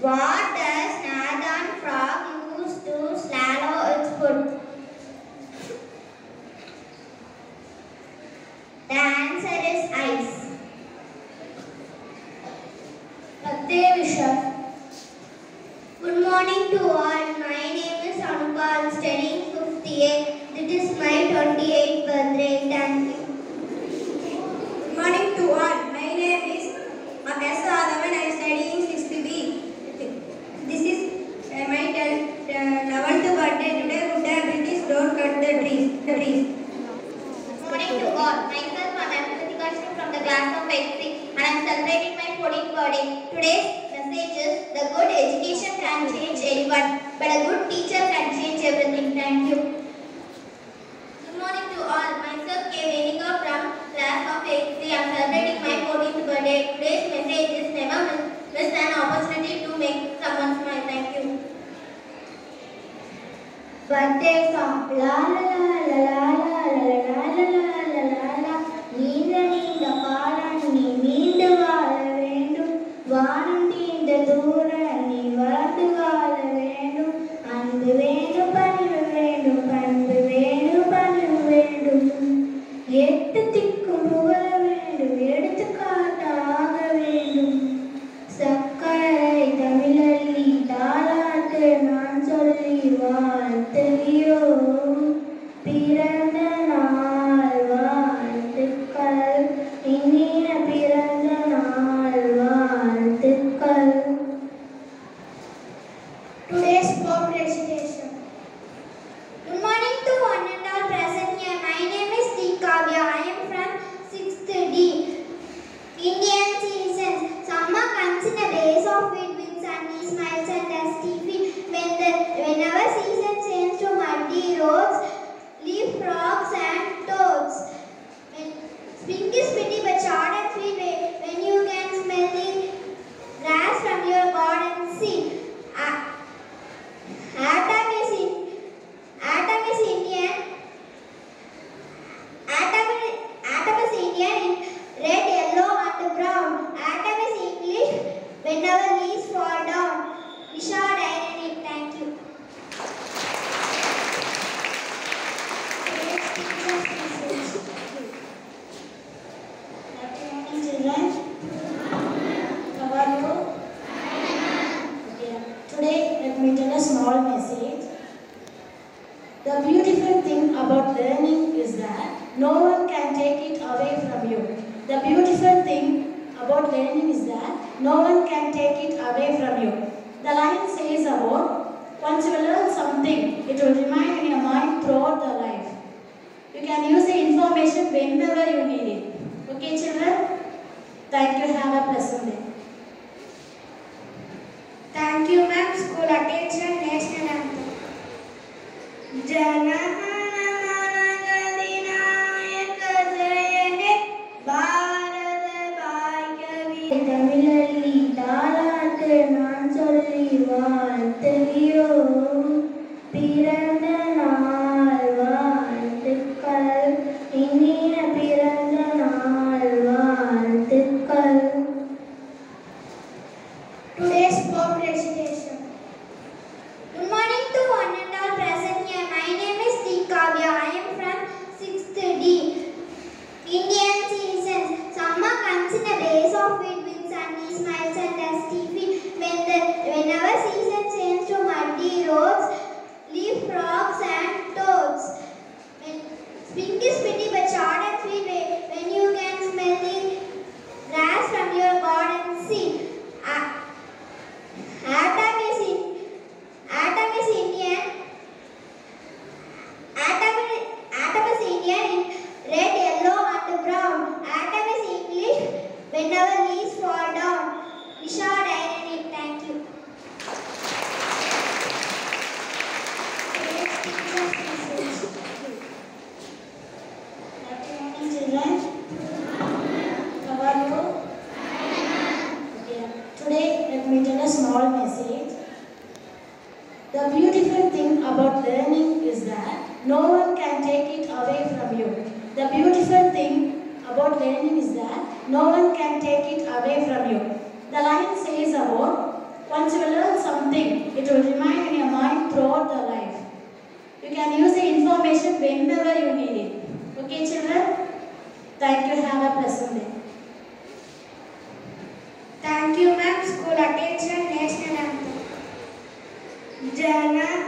What does Nathan frog use to swallow its food? The answer is ice. Satya Vishal. Good morning to all. My name is Anupa. I am studying 5th A. This is my 28th birthday. Thank you. Good morning to all. My name is S. Adhavan. I am studying 6th B. This is uh, my 10th, uh, 11th birthday. Today, good day. British don't cut the trees. The trees. Good morning to all. Myself, I am Kritika Singh from the class of 8th and I am celebrating my 14th birthday. Today's message is the good education can change anyone, but a good teacher can change everything. Thank you. Good morning to all. Myself, K. Venika from class of 8th I am celebrating my 14th birthday. Today's message is never miss, an opportunity to make someone smile. Thank you. Birthday song. La la la வானம் நீண்ட நீ வளர்ந்து வாழ வேண்டும். அன்பு வேண்டும் பணிவு வேண்டும் பண்பு வேண்டும் பணிவு வேண்டும். எட்டு Três pobres about learning is that no one can take it away from you. The beautiful thing about learning is that no one can take it away from you. The line says about once you learn something, it will remain in your mind throughout the life. You can use the information whenever you need it. Okay, children? Thank you. Have a pleasant day. Thank you, ma'am. School. தமிழல்லி தாராட்டு நான் சொல்லி வாழ்த்து பிற fall down. Vishal Dynamic, thank you. Next children. How are you? Today, let me tell a small message. The beautiful thing about learning is that no one can take it away from you. The beautiful thing about learning is that no one can take it away from you. The line says about once you learn something, it will remain in your mind throughout the life. You can use the information whenever you need it. Okay children? Thank you. Have a pleasant day. Thank you ma'am. School attention. National anthem. Jana